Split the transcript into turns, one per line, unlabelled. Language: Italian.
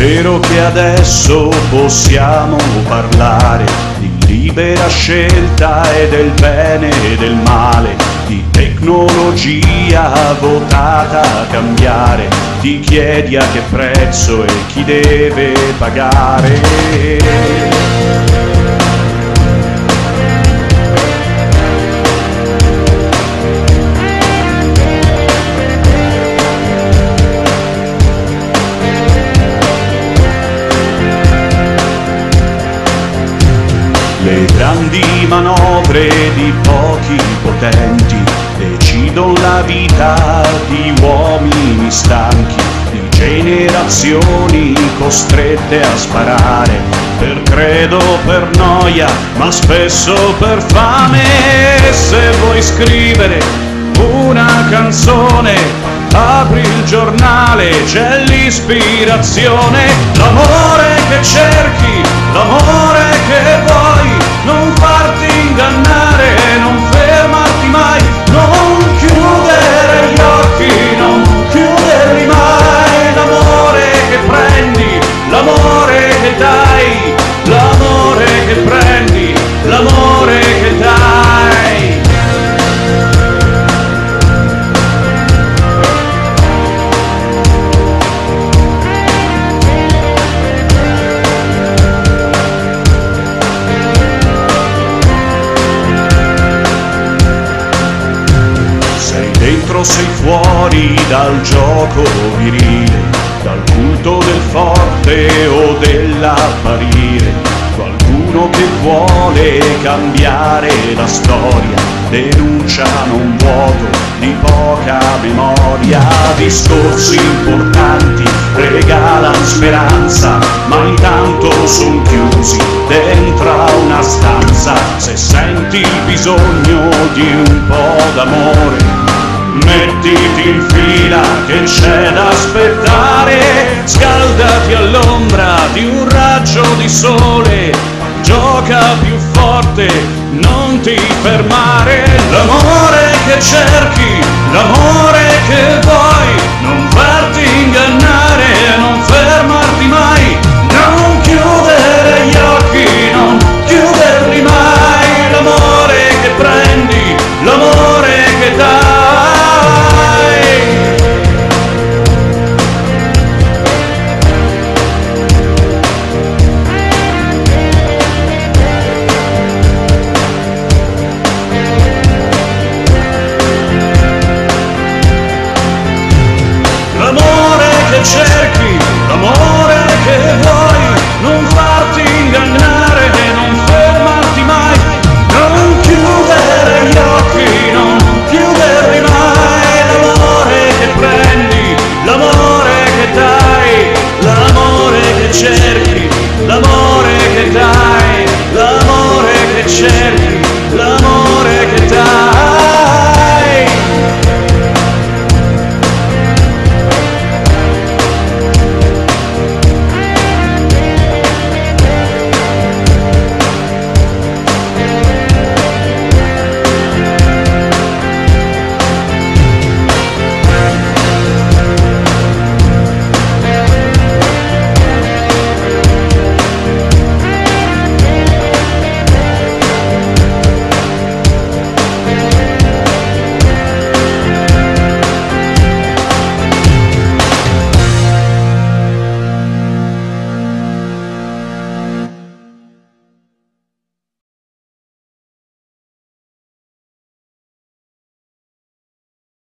vero che adesso possiamo parlare di libera scelta e del bene e del male, di tecnologia votata a cambiare, ti chiedi a che prezzo e chi deve pagare. Le grandi manovre di pochi potenti decidono la vita di uomini stanchi, di generazioni costrette a sparare, per credo, per noia, ma spesso per fame. Se vuoi scrivere una canzone, apri il giornale, c'è l'ispirazione, l'amore che cerchi, l'amore che vuoi, dentro, sei fuori dal gioco virile, dal culto del forte o dell'apparire. Qualcuno che vuole cambiare la storia denunciano un vuoto di poca memoria. Discorsi importanti regalano speranza, ma intanto son chiusi dentro una stanza. Se senti bisogno di un po' d'amore, Mettiti in fila che c'è da aspettare, scaldati all'ombra di un raggio di sole, gioca più forte, non ti fermare, l'amore che cerchi, l'amore